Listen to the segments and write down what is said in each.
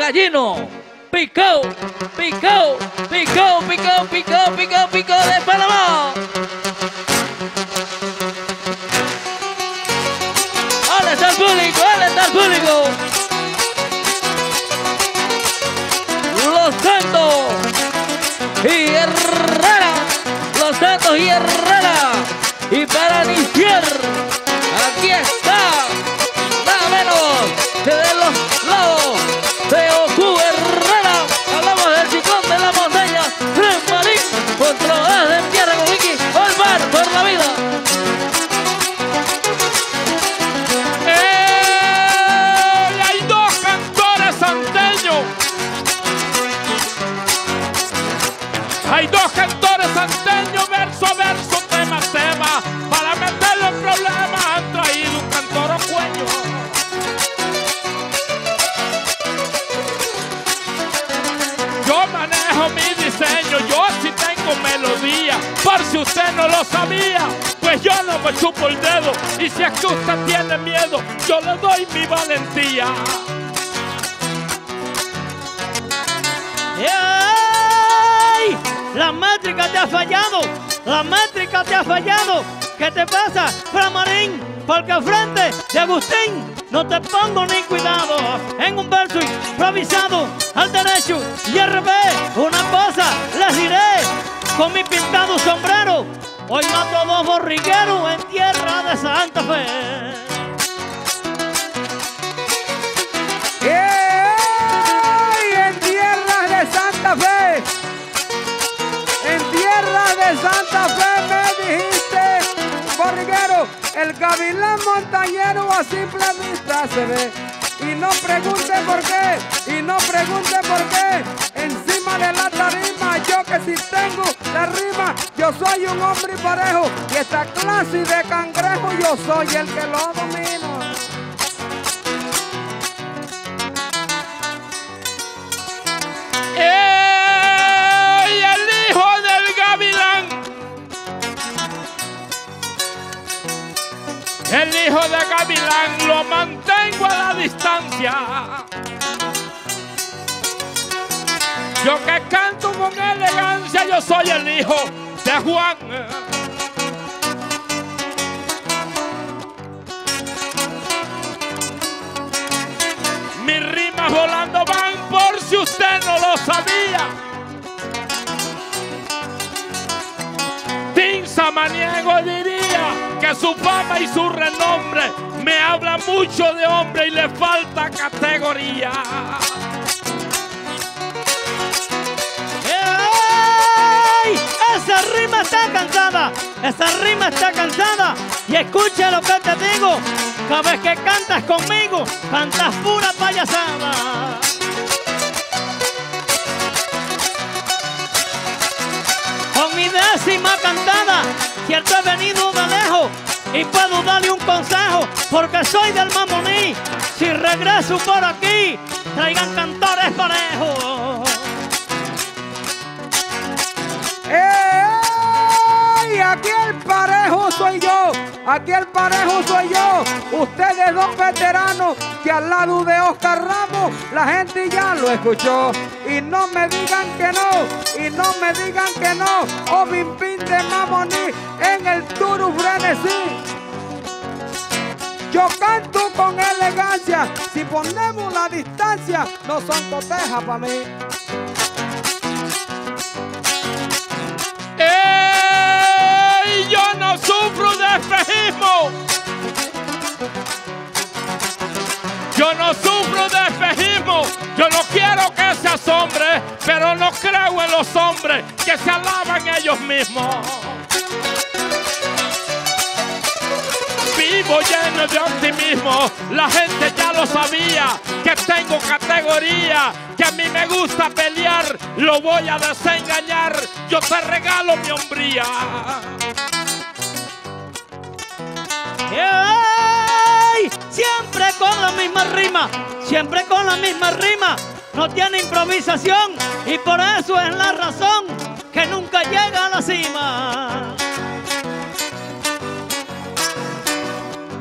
gallino. Picó, picó, picó, picó, picó, picó, picó de Panamá. ¿Dónde está el público? ¿Dónde está el público? Los Santos y Herrera. Los Santos y Herrera. Y para iniciar, aquí está, me chupo el dedo. Y si usted tiene miedo, yo le doy mi valentía. ¡Ey! La métrica te ha fallado, la métrica te ha fallado. ¿Qué te pasa, Framarín? Porque al frente de Agustín no te pongo ni cuidado. En un verso improvisado al derecho y al revés, una cosa les diré con mi pintado sombrero. Hoy mato dos borrigueros en tierra de Santa Fe. ¡Ey! En tierras de Santa Fe. En tierras de Santa Fe me dijiste, borriguero, el gavilán montañero a simple vista se ve. Y no pregunte por qué, y no pregunte por qué. Encima de la tarima, yo que si tengo la rima, yo soy un hombre parejo. Y esta clase de cangrejo, yo soy el que lo domino. El hijo de gavilán lo mantengo a la distancia. Yo que canto con elegancia, yo soy el hijo de Juan. Mis rimas volando van por si usted no lo sabía. Tim Samaniego diría su fama y su renombre me habla mucho de hombre y le falta categoría. ¡Ey! Esa rima está cansada, esa rima está cansada. Y escucha lo que te digo, cada vez que cantas conmigo, cantas pura payasada. Con mi décima cantada, cierto lejos y puedo darle un consejo, porque soy del mamoní. Si regreso por aquí, traigan cantores parejos. Parejo soy yo, aquí el parejo soy yo. Ustedes dos veteranos que al lado de Oscar Ramos la gente ya lo escuchó. Y no me digan que no, y no me digan que no. O me de Mamoní en el Turu Frenesí. Yo canto con elegancia, si ponemos la distancia, no son cotejas para mí. Se asombre, pero no creo en los hombres que se alaban ellos mismos. Vivo lleno de optimismo, la gente ya lo sabía, que tengo categoría, que a mí me gusta pelear, lo voy a desengañar, yo te regalo mi hombría. ¡Ey! Siempre con la misma rima, siempre con la misma rima. No tiene improvisación y por eso es la razón que nunca llega a la cima.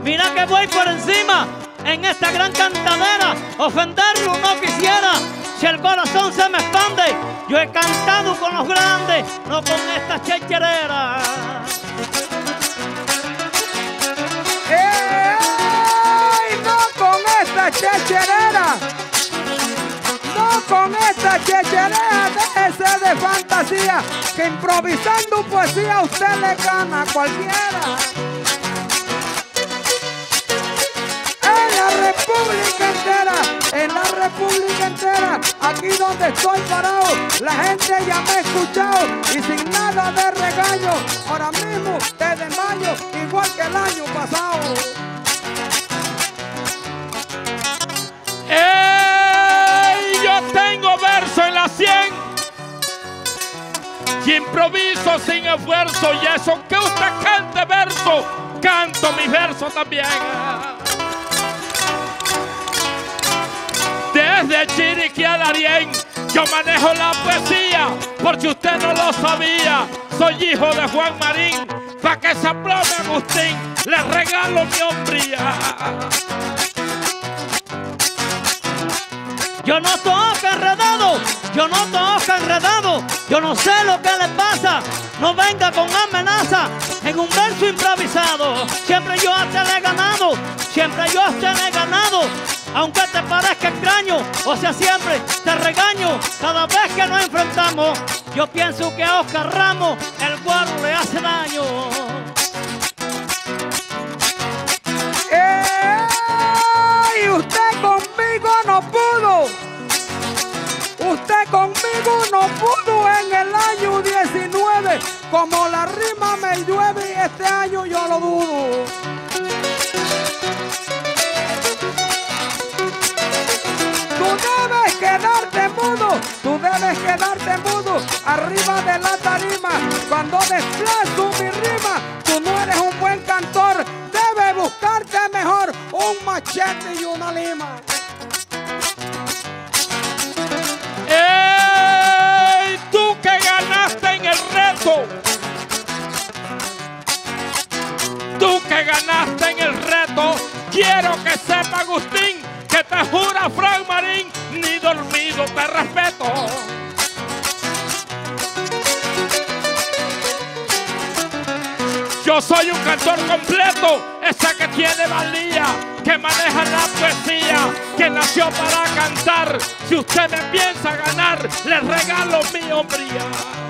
Mira que voy por encima en esta gran cantadera. Ofenderlo no quisiera, si el corazón se me expande, yo he cantado con los grandes, no con esta checherera. ¡Ey! No con esta checherera. Esta checherera. Déjese de fantasía. Que improvisando poesía usted le gana a cualquiera. En la República entera, en la República entera, aquí donde estoy parado, la gente ya me ha escuchado y sin nada de regaño, ahora mismo desde mayo, igual que el año pasado. Improviso sin esfuerzo y eso que usted cante verso, canto mi verso también. Desde Chiriquí a Darién yo manejo la poesía, por si usted no lo sabía. Soy hijo de Juan Marín, pa' que se aplaude Agustín, le regalo mi hombría. Yo no toco enredado, yo no toco enredado, yo no sé lo que le pasa. No venga con amenaza en un verso improvisado. Siempre yo te le he ganado, siempre yo te le he ganado. Aunque te parezca extraño, o sea, siempre te regaño. Cada vez que nos enfrentamos, yo pienso que a Oscar Ramos el guarro le hace daño. No pudo en el año 19. Como la rima me llueve este año yo lo dudo. Tú debes quedarte mudo, tú debes quedarte mudo arriba de la tarima. Cuando desplazo mi rima, tú no eres un buen cantor, debes buscarte mejor un machete y una lima. Sepa Agustín que te jura Frank Marín. Ni dormido te respeto. Yo soy un cantor completo, ese que tiene valía, que maneja la poesía, que nació para cantar. Si usted me piensa ganar, le regalo mi hombría.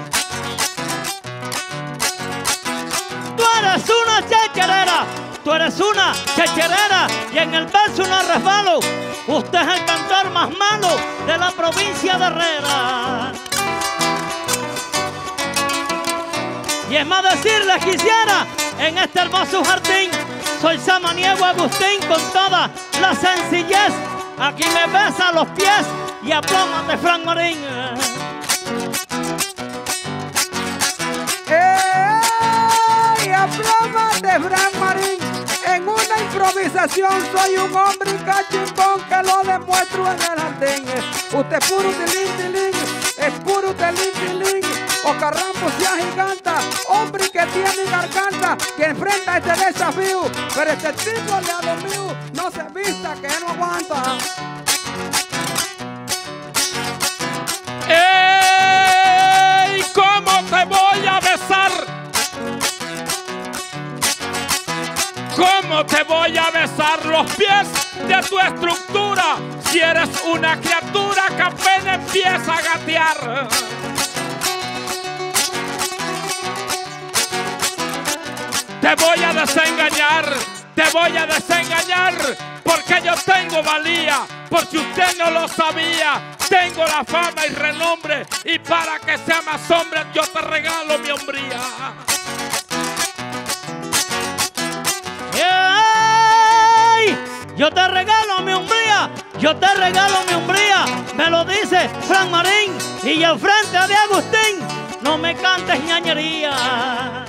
Tú eres una checherera y en el verso no resbalo. Usted es el cantor más malo de la provincia de Herrera. Y es más decirles quisiera en este hermoso jardín, soy Samaniego Agustín con toda la sencillez. Aquí me besa los pies y aplómate Frank Marín. ¡Ey! Aplámate, Frank Marín. Improvisación soy un hombre cachimbón que lo demuestro en el jardín. Usted puro tilín, tilín, es puro tilín, tilín. Oscar Ramos se agiganta, hombre que tiene garganta, que enfrenta este desafío. Pero este tipo ha dormido, no se vista que no aguanta. Te voy a besar los pies de tu estructura si eres una criatura que apenas empieza a gatear? Te voy a desengañar, te voy a desengañar, porque yo tengo valía, por si usted no lo sabía, tengo la fama y renombre, y para que sea más hombre yo te regalo mi hombría. Yo te regalo mi hombría, me lo dice Frank Marín y al frente de Agustín, no me cantes ñañería.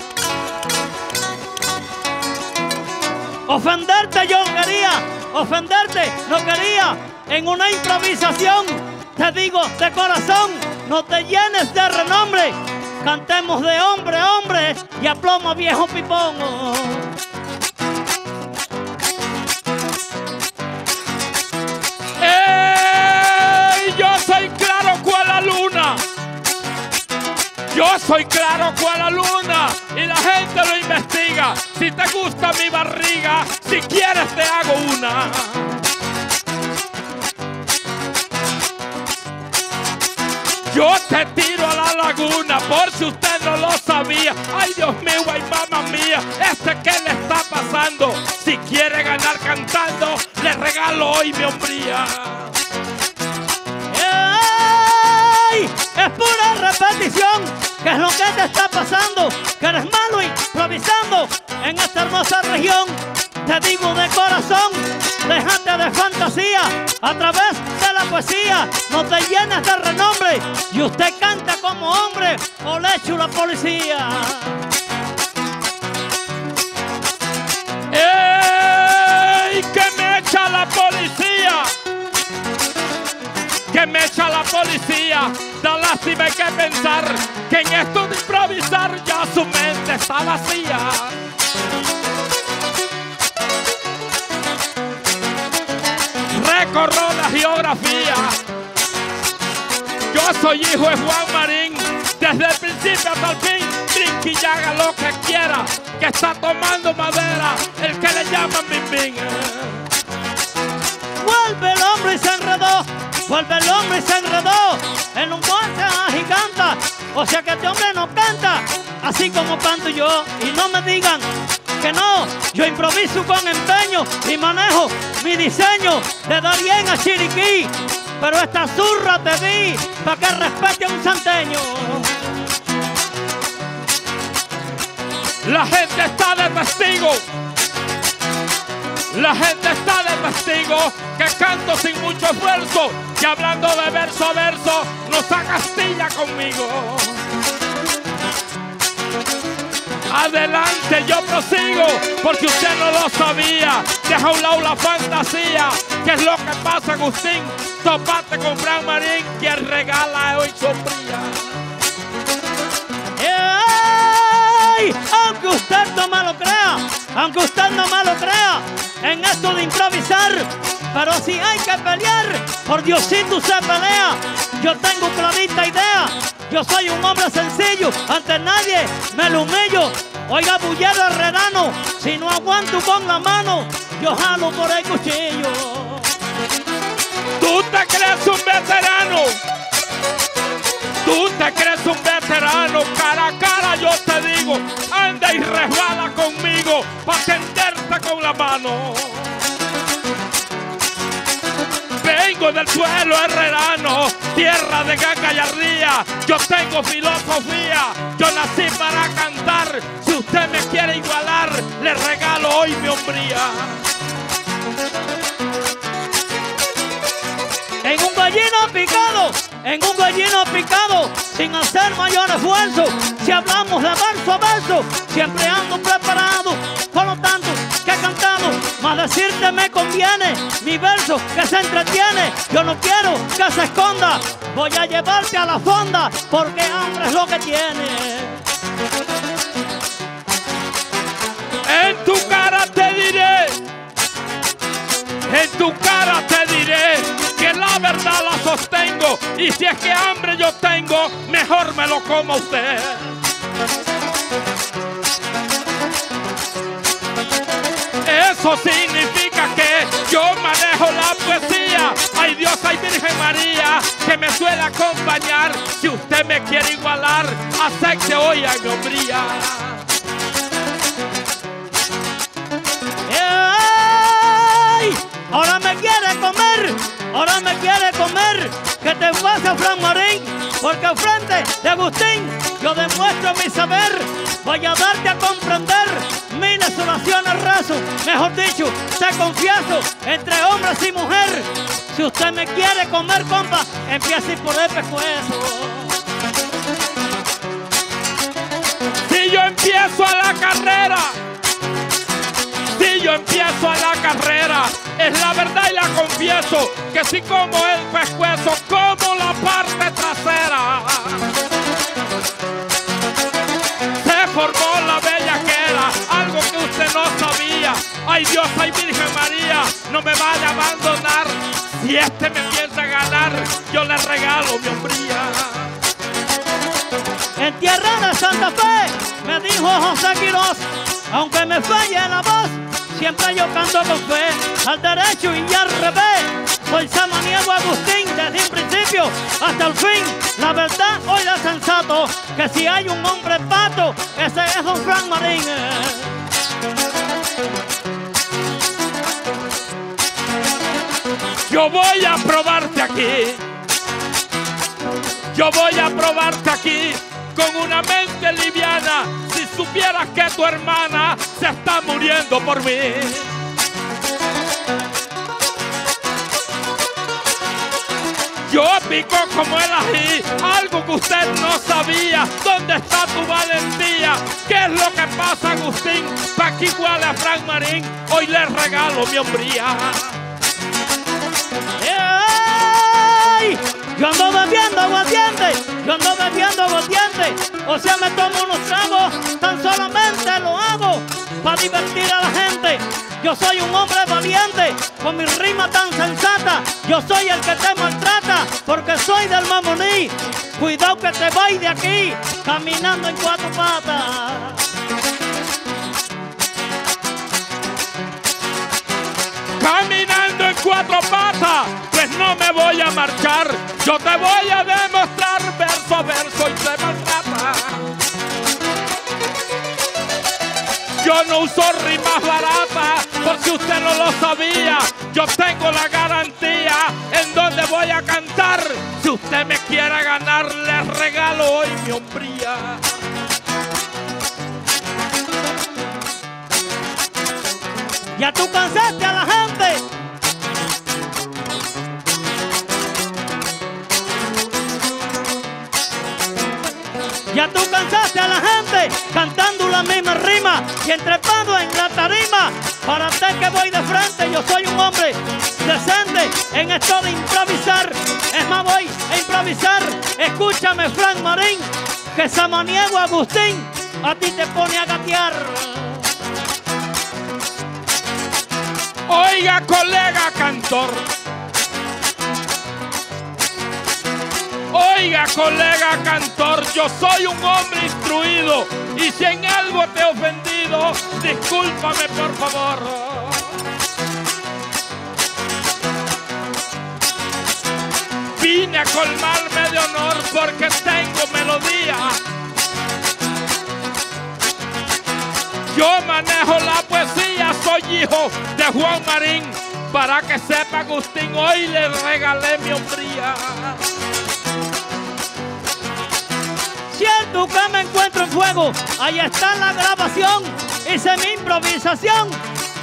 Ofenderte yo quería, ofenderte no quería, en una improvisación te digo de corazón, no te llenes de renombre, cantemos de hombre a hombre y a viejo pipón. Yo soy claro cual la luna y la gente lo investiga. Si te gusta mi barriga, si quieres te hago una. Yo te tiro a la laguna por si usted no lo sabía. Ay Dios mío, ay mamá mía, este que le está pasando. Si quiere ganar cantando, le regalo hoy mi hombría. ¿Qué es lo que te está pasando? Que eres malo improvisando en esta hermosa región. Te digo de corazón, déjate de fantasía. A través de la poesía no te llenes de renombre. Y usted canta como hombre o le echo la policía. ¡Ey! ¡Que me echa la policía! ¡Que me echa la policía! Da lástima que pensar que en esto de improvisar ya su mente está vacía. Recorro la geografía. Yo soy hijo de Juan Marín. Desde el principio hasta el fin, brinque y lo que quiera. Que está tomando madera, el que le llaman Bim. Vuelve el hombre y se enredó. Vuelve el hombre y se enredó. En un monte y canta. O sea que este hombre no canta. Así como canto yo. Y no me digan que no. Yo improviso con empeño y manejo mi diseño de Darien a Chiriquí. Pero esta zurra te di para que respete a un santeño. La gente está de testigo. La gente está de testigo que canto sin mucho esfuerzo y hablando de verso a verso no se castilla conmigo. Adelante, yo prosigo, porque usted no lo sabía. Deja a un lado la fantasía. ¿Qué es lo que pasa, Agustín? Topate con Fran Marín, quien regala hoy sombría. ¡Ey! Aunque usted no me lo crea, aunque usted no me crea, en esto de improvisar, pero si hay que pelear, por Diosito se pelea. Yo tengo clarita idea, yo soy un hombre sencillo, ante nadie me lo humillo. Oiga, bullero herrerano, si no aguanto con la mano, yo jalo por el cuchillo. Tú te crees un veterano. Tú te crees un veterano. Cara a cara yo te digo. Anda y resbala conmigo. Pa' tenderte con la mano. Vengo del suelo herrerano, tierra de ganga y arría. Yo tengo filosofía, yo nací para cantar. Si usted me quiere igualar, le regalo hoy mi hombría. En un gallino picado, sin hacer mayor esfuerzo. Si hablamos de verso a verso, siempre ando preparado. Por lo tanto, que he cantado, más decirte me conviene. Mi verso que se entretiene, yo no quiero que se esconda. Voy a llevarte a la fonda, porque hambre es lo que tiene. En tu cara te diré, en tu cara te la verdad la sostengo y si es que hambre yo tengo, mejor me lo como usted. Eso significa que yo manejo la poesía. Ay Dios, ay Virgen María, que me suele acompañar. Si usted me quiere igualar, acepte hoy a mi hombría. ¡Ey! Ahora me quiere comer, ahora me quiere comer. ¿Qué te pasa, Fran Marín? Porque al frente de Agustín yo demuestro mi saber. Voy a darte a comprender miles oraciones rezo. Mejor dicho, te confieso entre hombres y mujer. Si usted me quiere comer, compa, empiece por el pescuezo. Si yo empiezo a la carrera, a la carrera, es la verdad y la confieso, que si como el pescuezo, como la parte trasera. Se formó la bellaquera, algo que usted no sabía. Ay Dios, ay Virgen María, no me vaya a abandonar. Si este me piensa ganar, yo le regalo mi hombría. En tierra Santa Fe, me dijo José Quiroz, aunque me falle la voz, siempre yo canto con fe, al derecho y al revés. Soy Samaniego Agustín desde un principio hasta el fin. La verdad, hoy es sensato, que si hay un hombre pato, ese es don Frank Marín. Yo voy a probarte aquí. Yo voy a probarte aquí con una mente liviana. Supieras que tu hermana se está muriendo por mí. Yo pico como el ají, algo que usted no sabía. ¿Dónde está tu valentía? ¿Qué es lo que pasa, Agustín? Pa' que igual a Frank Marín, hoy le regalo mi hombría. ¡Ey! Yo ando bebiendo aguardiente, yo ando bebiendo aguardiente. O sea, me tomo unos tragos, tan solamente lo hago para divertir a la gente. Yo soy un hombre valiente, con mi rima tan sensata. Yo soy el que te maltrata, porque soy del mamoní. Cuidado que te vais de aquí, caminando en cuatro patas. caminando en cuatro patas, pues no me voy a marchar. Yo te voy a demostrar verso a verso y te Yo no uso rimas baratas, por si usted no lo sabía. Yo tengo la garantía en donde voy a cantar. Si usted me quiere ganar, le regalo hoy mi hombría. Ya tú cansaste a la gente. Ya tú cansaste a la gente cantando la misma rima y entrepado en la tarima. Para ti que voy de frente, yo soy un hombre decente en esto de improvisar. Es más, voy a improvisar. Escúchame, Frank Marín, que Samaniego Agustín a ti te pone a gatear. Oiga, colega cantor. Oiga, colega cantor, yo soy un hombre instruido y si en algo te he ofendido, discúlpame por favor. Vine a colmarme de honor porque tengo melodía. Yo manejo la poesía, soy hijo de Juan Marín. Para que sepa Agustín, hoy le regalé mi hombría. Siento que me encuentro en fuego. Ahí está la grabación. Hice mi improvisación.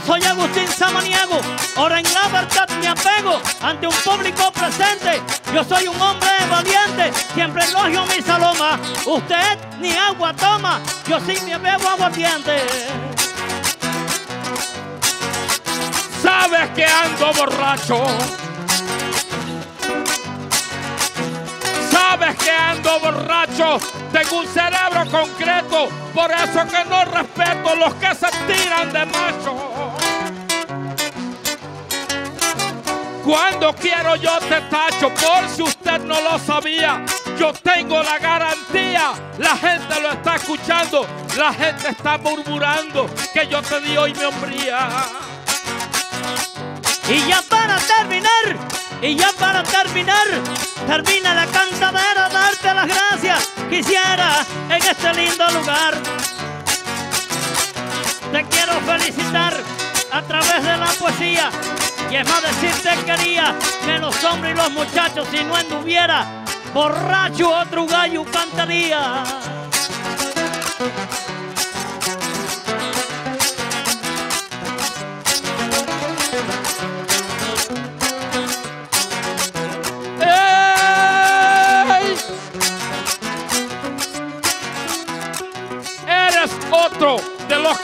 Soy Agustín Samaniego. Ahora en la verdad me apego ante un público presente. Yo soy un hombre valiente. Siempre elogio mi saloma. Usted ni agua toma. Yo sí me bebo aguardiente. Sabes que ando borracho. Sabes que ando borracho. Tengo un cerebro concreto. Por eso que no respeto los que se tiran de macho. Cuando quiero yo te tacho, por si usted no lo sabía, yo tengo la garantía. La gente lo está escuchando, la gente está murmurando que yo te di hoy mi hombría. Y ya para terminar, y ya para terminar, termina la gracias. En este lindo lugar. Te quiero felicitar a través de la poesía. Y es más decirte quería que los hombres y los muchachos, si no anduviera borracho, otro gallo cantaría.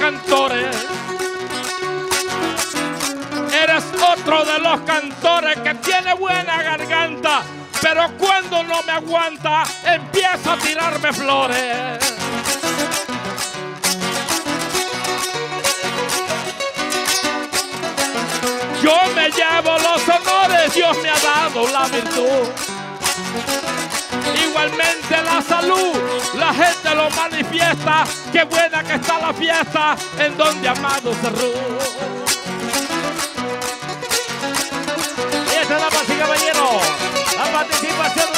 Cantores. Eres otro de los cantores que tiene buena garganta, pero cuando no me aguanta empieza a tirarme flores. Yo me llevo los honores, Dios me ha dado la virtud. Igualmente la salud, la gente lo manifiesta. Qué buena que está la fiesta en donde amado cerró. Y esta es la. La participación